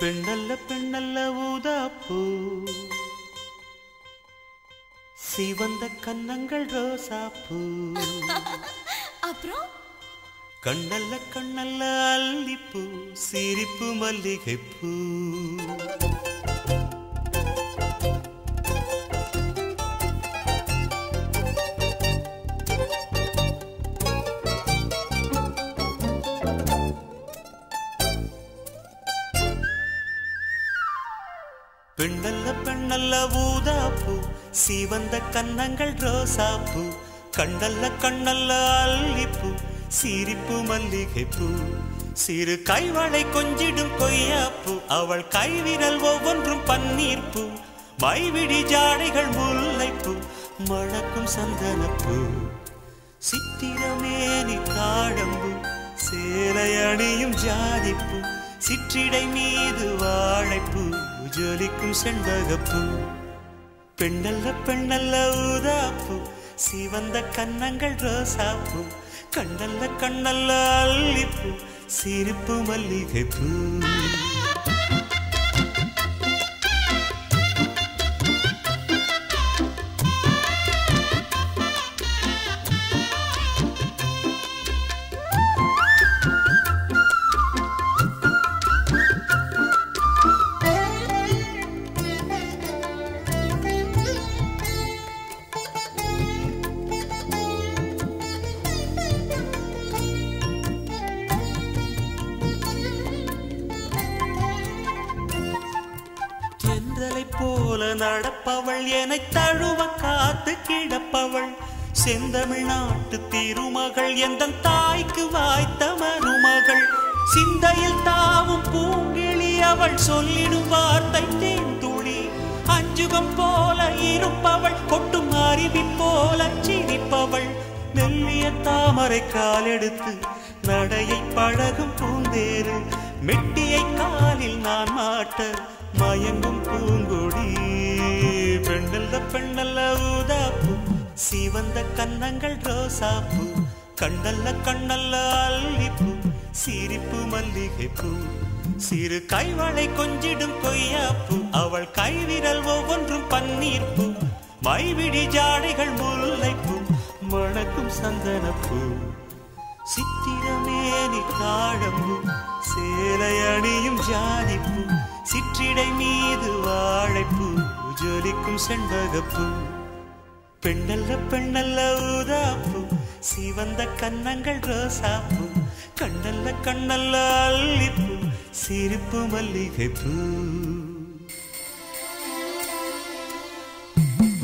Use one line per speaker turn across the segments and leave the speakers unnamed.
பெண்ணல்ல பெண்ணல்ல ஊதாப்பூ. சிவந்த கன்னங்கள் ரோசாப்பூ.
அப்புறம்?
கண்ணல்ல கண்ணல்ல அல்லிப்பூ சிரிப்பு மல்லிகைப்பூ. பெண்ணல்ல பெண்ணல்ல ஊதாப்பு சிவந்த கன்னங்கள் ரோசாப்பு கண்ணல்ல கண்ணல்ல அல்லிப்பு சிரிப்பு மல்லிகைப்பூ. சிறு கைவளை கொஞ்சிடும் கொய்யாப்பு அவள் கைவிரல் ஒவ்வொன்றும் பன்னீர்ப்பு. மைவிடி ஜாடைகள் முல்லைப்பு மணக்கும் சந்தனப்பு. சித்திரமேனி தாழம்பு சேலை அணியும் ஜாதிப்பு சிற்றிடை மீது வாழைப்பு. ஜொலிக்கும் செண்பகப்பூ. பெண்ணல்ல பெண்ணல்ல ஊதாப்பூ. சிவந்த கன்னங்கள் ரோசாப்பூ. கண்ணல்ல கண்ணல்ல அல்லிப்பூ. சிரிப்பு மல்லிகைப்பூ. நடப்பவள் என தழுவ காத்து கிடப்பவள். செந்தமிழ்நாட்டு திருமகள் எந்த தாய்க்கு வாய்த்த மருமகள். சிந்தையில் தாவும் பூங்கிழி அவள் சொல்லிடும் வார்த்தை தேந்துளி அஞ்சுகம் போல இருப்பவள் கொட்டும் அருவி போல சிரிப்பவள். மெல்லிய தாமரை காலெடுத்து நடையை பழகும் பூந்தேறு. மெட்டியை காலில் நான் மாட்ட மயங்கும் பூங்கொடி சிவந்த கன்னங்கள் ரோசாப்பூ கண்ணல்ல கண்ணல்ல அல்லிப்பூ சிரிப்பு மல்லிகைப்பூ. சிறு கைவளை கொஞ்சிடும் கொய்யாப்பூ அவள் கைவிரல் ஒவ்வொன்றும் பன்னீர்ப்பூ. மைவிடி ஜாடைகள் முல்லைப்பூ மணக்கும் சந்தனப்பூ. சித்திரமேனி தாழம்பு சேலை அணியும் ஜாதிப்பூ. சிற்றிடை மீது வாழைப்பூ ஜொலிக்கும் செண்பகப்பூ. பெண்ணல்ல பெண்ணல்ல ஊதாப்பூ சிவந்த கன்னங்கள் ரோசாப்பூ கண்ணல்ல கண்ணல்ல அல்லிப்பூ சிரிப்பு மல்லிகைப்பூ. சித்திரை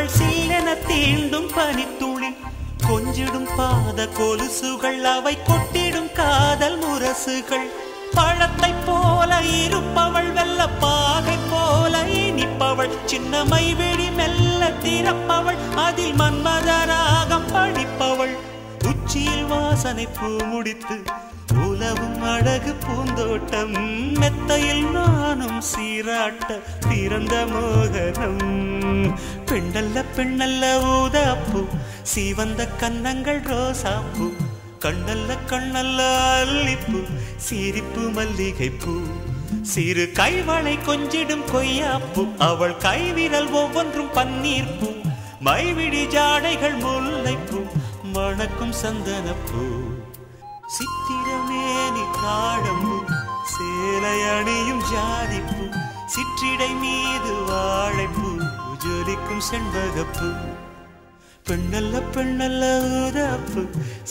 ஒளி அவள் சில்லென தீண்டும் பனித்துளி கொஞ்சிடும் பாத கொலுசுகள் அவை கொட்டிடும் காதல் முரசுகள். பழத்தை போல இருப்பவள் வெல்ல பாகை போல இனிப்பவள். சின்னமை வெடி மெல்ல திறப்பவள் அதில் மன்மதராகம் படிப்பவள் உச்சியில் வாசனை பூ முடித்து அழகு பூந்தோட்டம் மெத்தையில் நானும் சீராட்ட திறந்த மோகனம். பெண்ணல்ல பெண்ணல்ல ஊதாப்பு சிவந்த கன்னங்கள் ரோசாப்பு கண்ணல்ல கண்ணல்ல அல்லிப்பு சிரிப்பு மல்லிகைப்பூ. சிறு கைவளை கொஞ்சிடும் கொய்யாப்பு அவள் கைவிரல் ஒவ்வொன்றும் பன்னீர்ப்பு. மைவிடி ஜாடைகள் முல்லைப்பு மணக்கும் சந்தனப்பூ. சித்திரமேனி தாழம்பும் சேலையணியும் ஜாதிப்பும் சிற்றிடை மீது வாழைப்பு ஜொலிக்கும் செண்பகப்பு. பெண்ணல்ல பெண்ணல்ல ஊதாப்பு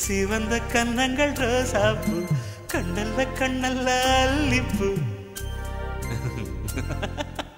சிவந்த கன்னங்கள் ரோசாப்பு கண்ணல்ல கண்ணல்ல அல்லிப்பு. ha ha ha